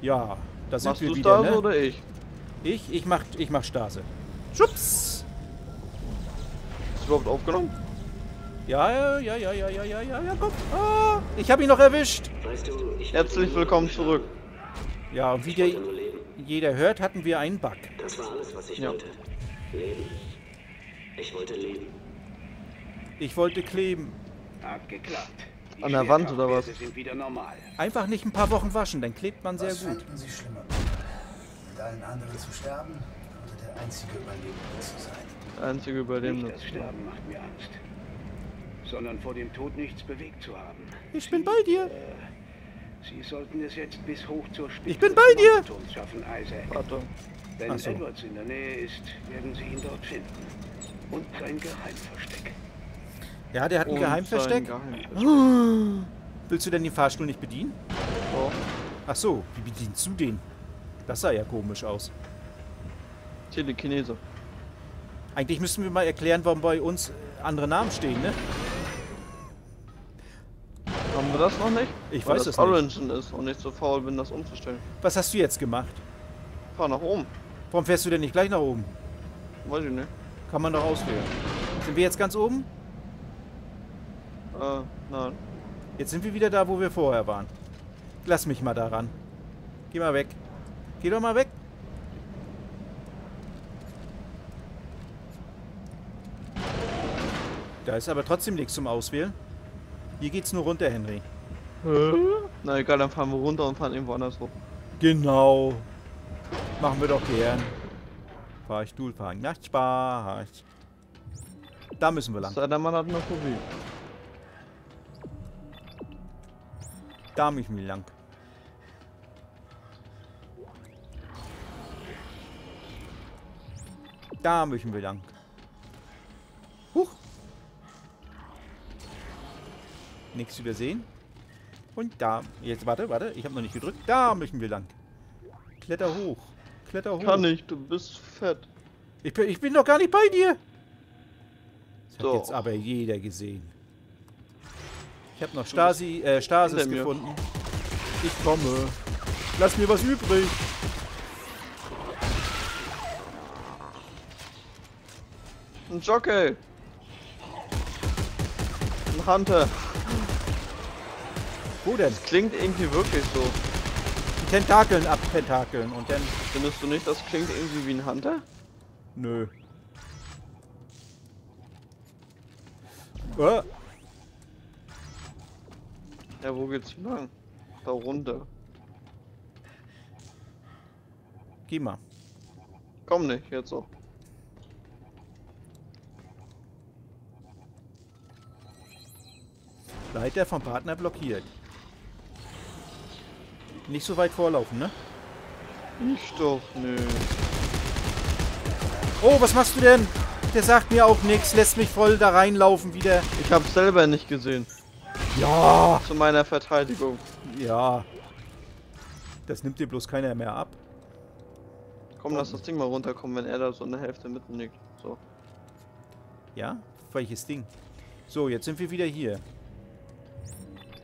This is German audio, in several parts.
Ja, da sind wir du wieder, Stase ne? oder ich? Ich, ich mach, ich mach Stase. Schubs! Ist überhaupt aufgenommen? Ja, ja, ja, ja, ja, ja, ja, ja, komm. Ah, ich hab ihn noch erwischt. Weißt du, ich Herzlich willkommen zurück. Ja, und wie der, jeder hört, hatten wir einen Bug. Das war alles, was ich Ja. wollte. Leben. Ich wollte leben. Ich wollte kleben. Hat geklappt. Die An der Wand oder was? Schwerkraftwerte sind wieder normal. Einfach nicht ein paar Wochen waschen, dann klebt man sehr Was gut. fanden Sie schlimmer? Mit allen anderen zu sterben oder der einzige Überlebende zu sein? Der einzige Überlebende. Nicht das Sterben macht mir Angst. Sondern vor dem Tod nichts bewegt zu haben. Ich bin bei dir. Sie sollten es jetzt bis hoch zur Spitze Ich bin bei dir. Schaffen, Isaac. Warte. Wenn so. Edwards in der Nähe ist, werden Sie ihn dort finden. Und sein Geheimversteck. Ja, der hat ein Geheimversteck. Geheimversteck. Willst du denn den Fahrstuhl nicht bedienen? So. Ach so, wie bedienst du den? Das sah ja komisch aus. Telekinese. Eigentlich müssten wir mal erklären, warum bei uns äh, andere Namen stehen, ne? Haben wir das noch nicht? Ich Weil weiß es nicht. Origin ist und nicht so faul bin, das umzustellen. Was hast du jetzt gemacht? Fahr nach oben. Warum fährst du denn nicht gleich nach oben? Weiß ich nicht. Kann man doch auswählen. Sind wir jetzt ganz oben? Äh, nein. Jetzt sind wir wieder da, wo wir vorher waren. Lass mich mal daran. Geh mal weg. Geh doch mal weg. Da ist aber trotzdem nichts zum Auswählen. Hier geht's nur runter, Henry. Na egal, dann fahren wir runter und fahren irgendwo anders hoch. Genau. Machen wir doch gern. Fahrstuhl, fahren. Nacht Spaß. Da müssen wir lang. Sei Mann hat eine Phobie. Da müssen wir lang. Da müssen wir lang. Huch. Nichts übersehen. Und da. Jetzt warte, warte. Ich habe noch nicht gedrückt. Da müssen wir lang. Kletter hoch. Kletter hoch. Kann ich, du bist fett. Ich bin, ich bin doch gar nicht bei dir. Das hat Doch. jetzt aber jeder gesehen. Ich habe noch Stasi, äh, Stasis hinter mir. gefunden. Ich komme. Lass mir was übrig. Ein Jockey. Ein Hunter. Wo denn? Klingt irgendwie wirklich so. Tentakeln abtentakeln und dann. Findest du nicht, das klingt irgendwie wie ein Hunter? Nö. Äh, Ja, wo geht's lang? Da runter. geh mal. Komm nicht, jetzt so. Leiter vom Partner blockiert. Nicht so weit vorlaufen, ne? Ich doch, nö. Oh, was machst du denn? Der sagt mir auch nichts, lässt mich voll da reinlaufen wieder. Ich hab's selber nicht gesehen. Ja. Zu meiner Verteidigung. Ja. Das nimmt dir bloß keiner mehr ab. Komm, lass das Ding mal runterkommen, wenn er da so eine Hälfte mitten liegt. So. Ja? Welches Ding? So, jetzt sind wir wieder hier.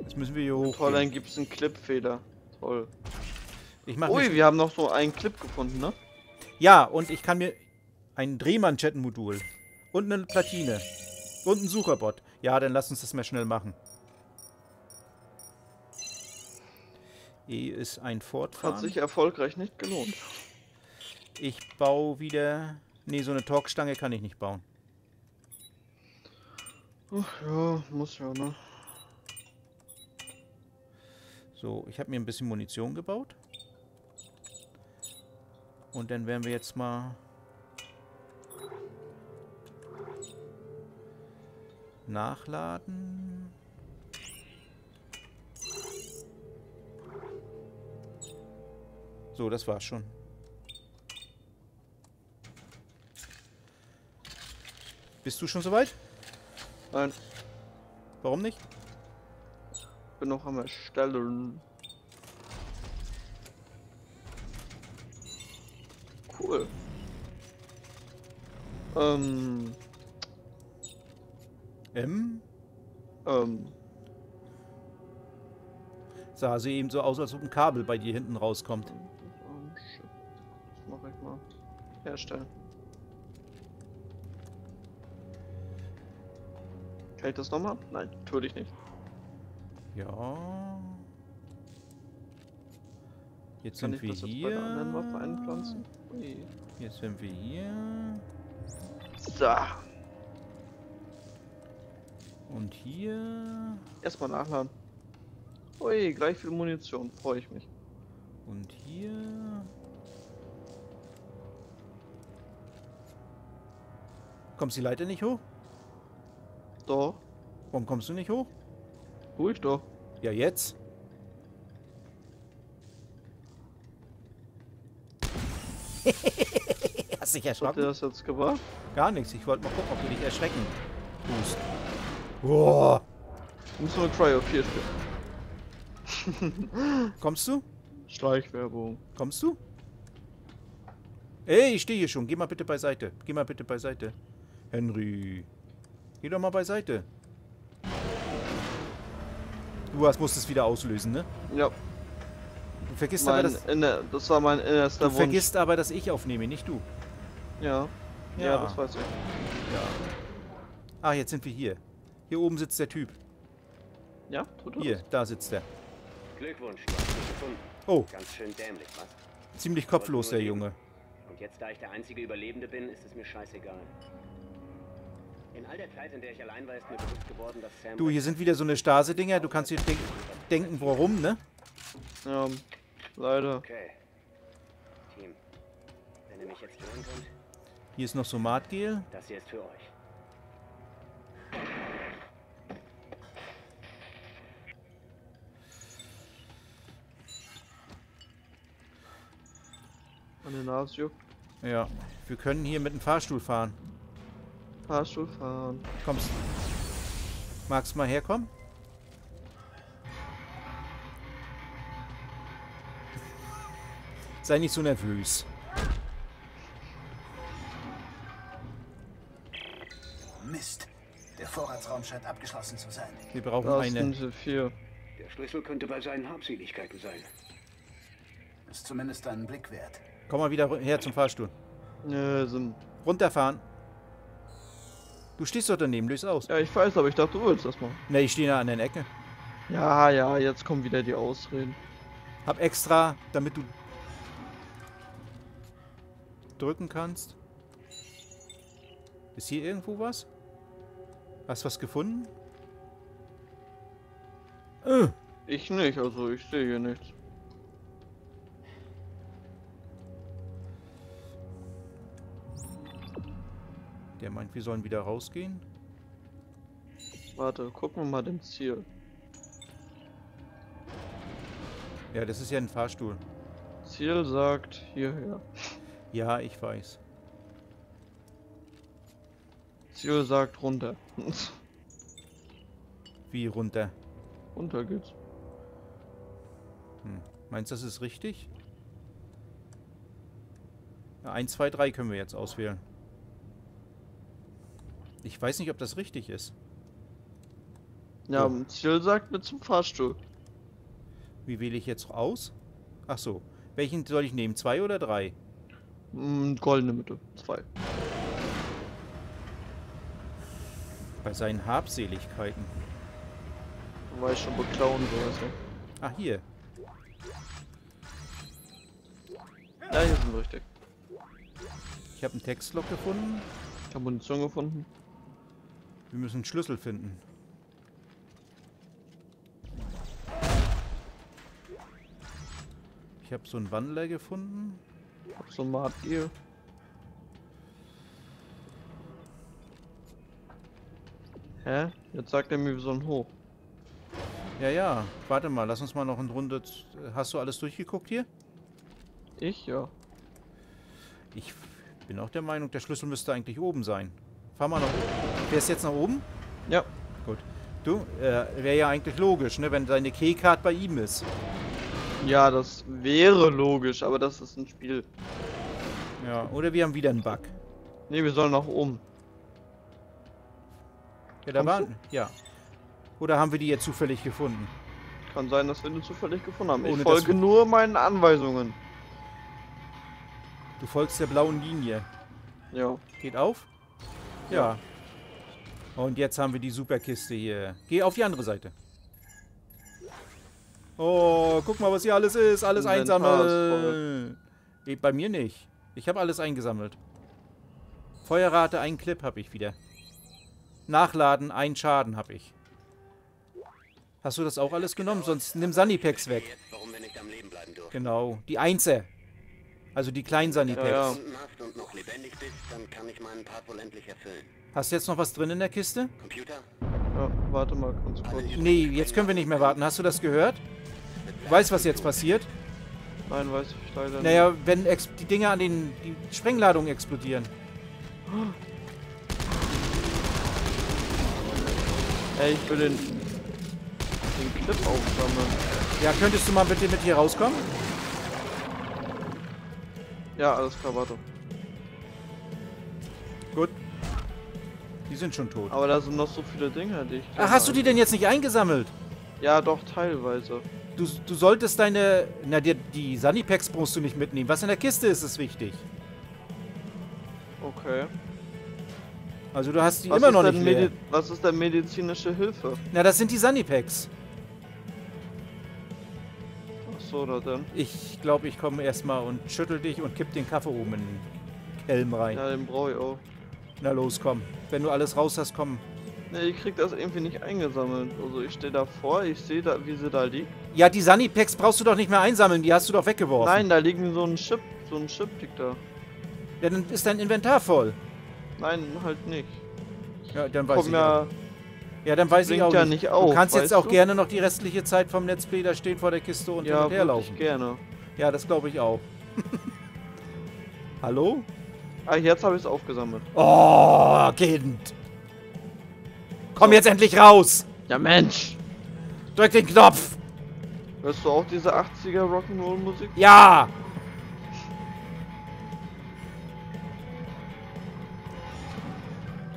Jetzt müssen wir hier hoch. Toll, dann gibt's einen Clipfeder. Toll. Ich mach Ui, wir haben noch so einen Clip gefunden, ne? Ja, und ich kann mir ein Drehmanschettenmodul und eine Platine und ein Sucherbot. Ja, dann lass uns das mal schnell machen. E ist ein Hat Fortfahren. sich erfolgreich nicht gelohnt. Ich baue wieder... Nee, so eine Torx-Stange kann ich nicht bauen. Ach ja, muss ja, ne? So, ich habe mir ein bisschen Munition gebaut. Und dann werden wir jetzt mal... Nachladen. So, das war's schon. Bist du schon soweit? Nein, Warum nicht? Bin noch am Erstellen. Cool. Ähm, M? Ähm, Sah sie eben so aus, als ob ein Kabel bei dir hinten rauskommt. shit. Das mache ich mal. Herstellen. Kann ich das nochmal? Nein, natürlich nicht. Ja. Jetzt Kann sind wir hier. Ui. Jetzt sind wir hier. So. Und hier. Erstmal nachladen. Ui, gleich viel Munition. Freue ich mich. Und hier. Kommst die Leiter nicht hoch? Doch. Warum kommst du nicht hoch? Ruhig doch. Ja, jetzt. Hast dich Was hat dir erschrocken? das jetzt gebracht? Gar nichts. Ich wollte mal gucken, ob du dich erschrecken tust. Boah. Du musst nur Cryo 4 spielen. Kommst du? Schleichwerbung. Kommst du? Ey, ich stehe hier schon. Geh mal bitte beiseite. Geh mal bitte beiseite. Henry. Geh doch mal beiseite. Du hast, musst es wieder auslösen, ne? Ja, Du vergisst aber, mein dass, inner, das war mein innerster du Wunsch. vergisst aber, dass ich aufnehme, nicht du. Ja. ja. Ja. das weiß ich. Ja. Ah, jetzt sind wir hier. Hier oben sitzt der Typ. Ja, tut er Hier, da sitzt er. Glückwunsch, du hast mich gefunden. Oh, Ganz schön dämlich, was? ziemlich kopflos, der Junge. Und jetzt, da ich der einzige Überlebende bin, ist es mir scheißegal. Du, hier sind wieder so eine Stase-Dinger. Du kannst dir denk denken, warum, ne? Ja, leider. Okay. Team, wenn ihr mich jetzt hören könnt, Hier ist noch so Matgel. das hier ist für euch. Meine Nase juckt. Ja, wir können hier mit dem Fahrstuhl fahren. Fahrstuhl fahren. Kommst. Magst du mal herkommen? Sei nicht so nervös. Mist. Der Vorratsraum scheint abgeschlossen zu sein. Wir brauchen Da eine. sind sie vier. Der Schlüssel könnte bei seinen Habseligkeiten sein. Ist zumindest einen Blick wert. Komm mal wieder her zum Fahrstuhl. Ne, sind. Runterfahren. Du stehst doch daneben, löse aus. Ja, ich weiß, aber ich dachte, du willst das machen. Ne, ich stehe da an der Ecke. Ja, ja, jetzt kommen wieder die Ausreden. Hab extra, damit du drücken kannst. Ist hier irgendwo was? Hast du was gefunden? Äh, Ich nicht, also ich sehe hier nichts. Der meint, wir sollen wieder rausgehen. Warte, gucken wir mal den Ziel. Ja, das ist ja ein Fahrstuhl. Ziel sagt hierher. Ja, ich weiß. Ziel sagt runter. Wie runter? runter geht's. Hm. Meinst du, das ist richtig? Ja, 1, 2, 3 können wir jetzt auswählen. Ich weiß nicht, ob das richtig ist. Ja, Ja. Ziel sagt mit zum Fahrstuhl. Wie wähle ich jetzt aus? Ach so. Welchen soll ich nehmen? Zwei oder drei? Mm, goldene Mitte. Zwei. Bei seinen Habseligkeiten. War ich schon beklauen so weißt Ah, hier. Ja, hier sind wir richtig. Ich habe einen Textlog gefunden. Ich habe Munition gefunden. Wir müssen einen Schlüssel finden. Ich habe so einen Wandler gefunden. So ein Martgear. Hä? Jetzt sagt er mir, wir sollen hoch. Ja, ja. Warte mal, lass uns mal noch eine Runde... Hast du alles durchgeguckt hier? Ich? Ja. Ich bin auch der Meinung, der Schlüssel müsste eigentlich oben sein. Fahr mal nach oben. Fährst jetzt nach oben? Ja. Gut. Du, äh, wäre ja eigentlich logisch, ne, wenn deine Keycard bei ihm ist. Ja, das wäre logisch, aber das ist ein Spiel. Ja, oder wir haben wieder einen Bug. Ne, wir sollen nach oben. Ja, da waren. Ja. Oder haben wir die jetzt zufällig gefunden? Kann sein, dass wir den zufällig gefunden haben. Ohne ich folge nur meinen Anweisungen. Du folgst der blauen Linie. Ja. Geht auf? Ja. Und jetzt haben wir die Superkiste hier. Geh auf die andere Seite. Oh, guck mal, was hier alles ist. Alles Inventar einsammeln. Eh, Bei mir nicht. Ich habe alles eingesammelt. Feuerrate, ein Clip habe ich wieder. Nachladen, ein Schaden habe ich. Hast du das auch alles genommen? Sonst nimm Sanipex weg. Jetzt, warum wir nicht am Leben bleiben dürfen. Genau. Die Einser. Also die kleinen Sanipex. Ja, ja. Noch lebendig bist, dann kann ich meinen Part wohl endlich erfüllen. Hast du jetzt noch was drin in der Kiste? Computer? Ja, warte mal ganz kurz. Nee, jetzt können wir nicht mehr warten. Hast du das gehört? Du weißt, was jetzt passiert? Nein, weiß ich leider Naja, wenn ex die Dinger an den die Sprengladungen explodieren. nicht. Ey, ich will den, den Clip aufsammeln. Ja, könntest du mal bitte mit hier rauskommen? Ja, alles klar, warte. Die sind schon tot. Aber da sind noch so viele Dinge, die ich. Ach, hast du die denn jetzt nicht eingesammelt? Ja, doch, teilweise. Du, du solltest deine... Na, die, die Sunnypacks brauchst du nicht mitnehmen. Was in der Kiste ist, ist wichtig. Okay. Also du hast die Was immer noch nicht leer. Medi Was ist denn medizinische Hilfe? Na, das sind die Sunnypacks. Ach so, oder denn? Ich glaube, ich komme erstmal und schüttel dich und kipp den Kaffee oben in den Kelm rein. Ja, den brauche ich auch. Na los, komm. Wenn du alles raus hast, komm. Ne, ich krieg das irgendwie nicht eingesammelt. Also ich stehe davor, ich sehe da, wie sie da liegt. Ja, die Sunnypacks brauchst du doch nicht mehr einsammeln. Die hast du doch weggeworfen. Nein, da liegt so ein Chip, so ein Chip liegt da. Ja, dann ist dein Inventar voll. Nein, halt nicht. Ja, dann weiß Komm ich ja, auch. Ja, dann weiß ich auch ja nicht. nicht auf, du kannst jetzt auch du? gerne noch die restliche Zeit vom Let's Play da stehen vor der Kiste und ja, und her wirklich laufen. gerne. Ja, das glaube ich auch. Hallo? Ah, jetzt habe ich es aufgesammelt. Oh, Kind. Komm jetzt endlich raus. Ja, Mensch! Drück den Knopf. Hörst du auch diese 80er Rock'n'Roll Musik? Ja.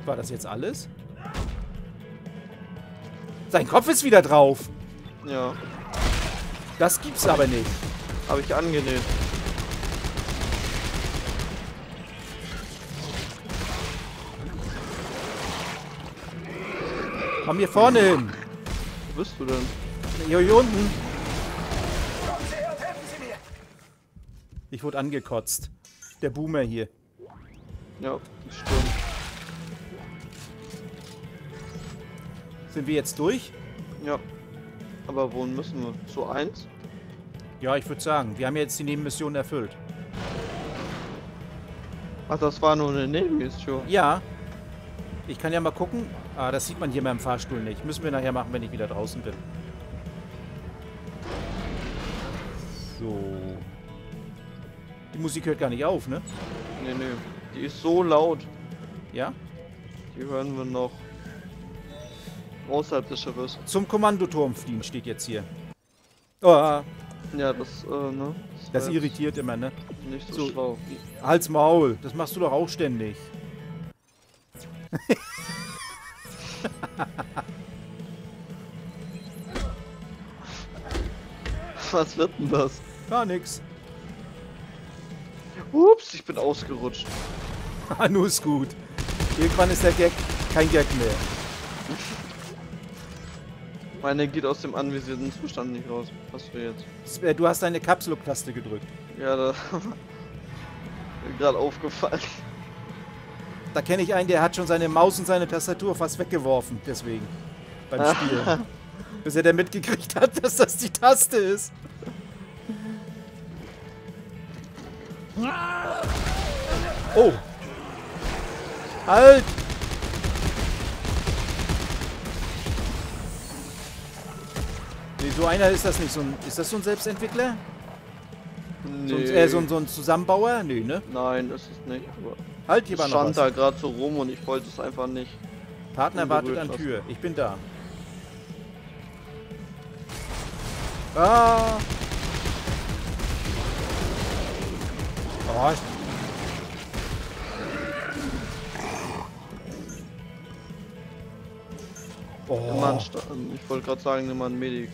War das jetzt alles? Sein Kopf ist wieder drauf. Ja, Das gibt's aber nicht. habe ich angenäht. Komm hier vorne hin. Wo bist du denn? Hier, hier unten. Ich wurde angekotzt. Der Boomer hier. Ja, das stimmt. Sind wir jetzt durch? Ja. Aber wohin müssen wir? Zu eins? Ja, ich würde sagen. Wir haben jetzt die Nebenmission erfüllt. Ach, das war nur eine Nebenmission. Ja. Ich kann ja mal gucken. Ah, das sieht man hier beim Fahrstuhl nicht. Müssen wir nachher machen, wenn ich wieder draußen bin. So. Die Musik hört gar nicht auf, ne? Nee, nee. Die ist so laut. Ja? Die hören wir noch außerhalb des Schiffes. Zum Kommandoturm fliehen steht jetzt hier. Oh, Ja, das, äh, ne? das war irritiert immer, ne? Nicht so, So. schlau. Hals Maul. Das machst du doch auch ständig. Was wird denn das? Gar nix. Ups, ich bin ausgerutscht. Ah, nur ist gut. Irgendwann ist der Gag kein Gag mehr. Meine geht aus dem anvisierten Zustand nicht raus. Hast du jetzt? Äh, Du hast deine Kapseltaste gedrückt. Ja, da. gerade aufgefallen. Da kenne ich einen, der hat schon seine Maus und seine Tastatur fast weggeworfen. Deswegen. Beim Spielen. Bis er dann mitgekriegt hat, dass das die Taste ist. Oh. Halt! Nee, so einer ist das nicht. So ein, ist das so ein Selbstentwickler? So ein, äh, so, ein, so ein Zusammenbauer? Nee, ne? Nein, ist es nicht. Halt, noch stand da gerade so rum und ich wollte es einfach nicht. Partner wartet an lassen. Tür. Ich bin da. Ah. Oh, ich- einen Oh, ähm, ich wollte gerade sagen, nimm mal einen Medik.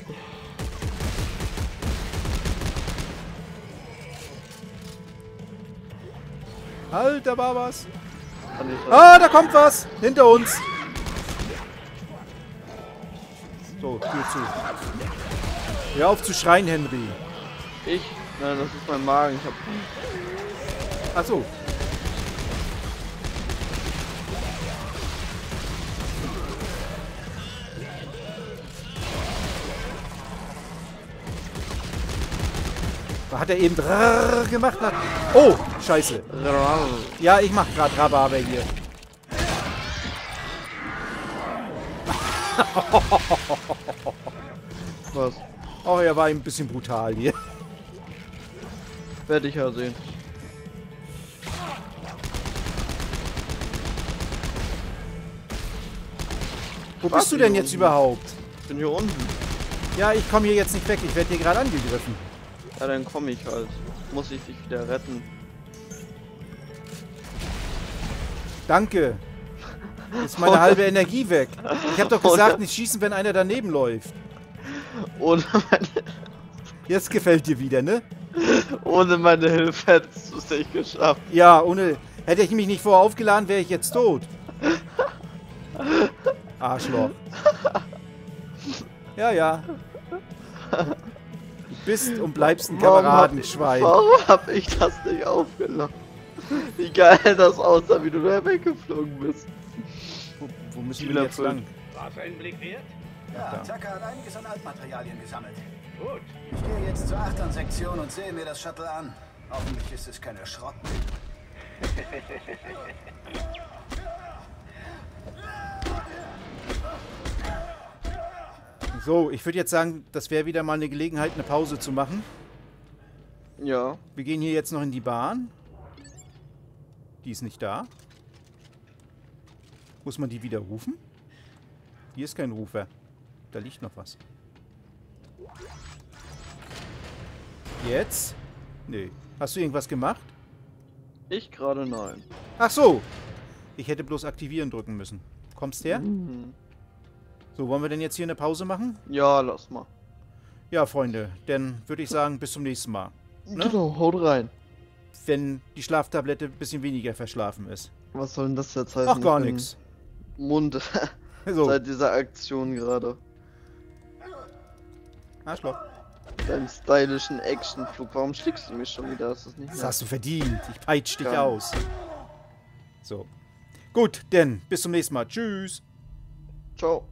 Halt, da war was. Ah, da kommt was. Hinter uns. So, Tür zu. Hör auf zu schreien, Henry. Ich? Nein, das ist mein Magen. Ich hab. Ach so. Hat er eben gemacht? Nach oh, scheiße. Ja, ich mach grad Rhabarber hier. Was? Oh, er war ein bisschen brutal hier. Werde ich ja sehen. Wo Was bist du denn jetzt unten? überhaupt? Ich bin hier unten. Ja, ich komme hier jetzt nicht weg. Ich werde hier gerade angegriffen. Ja, dann komme ich halt. Muss ich dich wieder retten. Danke. Ist meine halbe Energie weg. Ich habe doch gesagt, nicht schießen, wenn einer daneben läuft. Ohne meine, Jetzt gefällt dir wieder, ne? ohne meine Hilfe hättest du es nicht geschafft. Ja, ohne. Hätte ich mich nicht vorher aufgeladen, wäre ich jetzt tot. Arschloch. Ja, ja. Du bist und bleibst ein Warum hab Kameradenschwein. Ich, warum hab ich das nicht aufgenommen? Wie geil das aussah, wie du da weggeflogen bist. Wo, wo müssen Ziel wir jetzt lang? War es einen Blick wert? Ja, Tucker hat einiges an Altmaterialien gesammelt. Gut. Ich gehe jetzt zur Achtern-Sektion und sehe mir das Shuttle an. Hoffentlich ist es keine Schrott. So, ich würde jetzt sagen, das wäre wieder mal eine Gelegenheit, eine Pause zu machen. Ja. Wir gehen hier jetzt noch in die Bahn. Die ist nicht da. Muss man die wieder rufen? Hier ist kein Rufer. Da liegt noch was. Jetzt? Nee. Hast du irgendwas gemacht? Ich gerade nein. Ach so. Ich hätte bloß aktivieren drücken müssen. Kommst her? Mhm. So, wollen wir denn jetzt hier eine Pause machen? Ja, lass mal. Ja, Freunde. Dann würde ich sagen, bis zum nächsten Mal. Ne? Genau, haut rein. Wenn die Schlaftablette ein bisschen weniger verschlafen ist. Was soll denn das jetzt heißen? Ach, gar nichts. Mund So, seit dieser Aktion gerade. Arschloch. Deinem stylischen Actionflug. Warum schlägst du mich schon wieder? Das ist nicht Das hast du verdient. Ich peitsch dich Ja. aus. So. Gut, denn bis zum nächsten Mal. Tschüss. Ciao.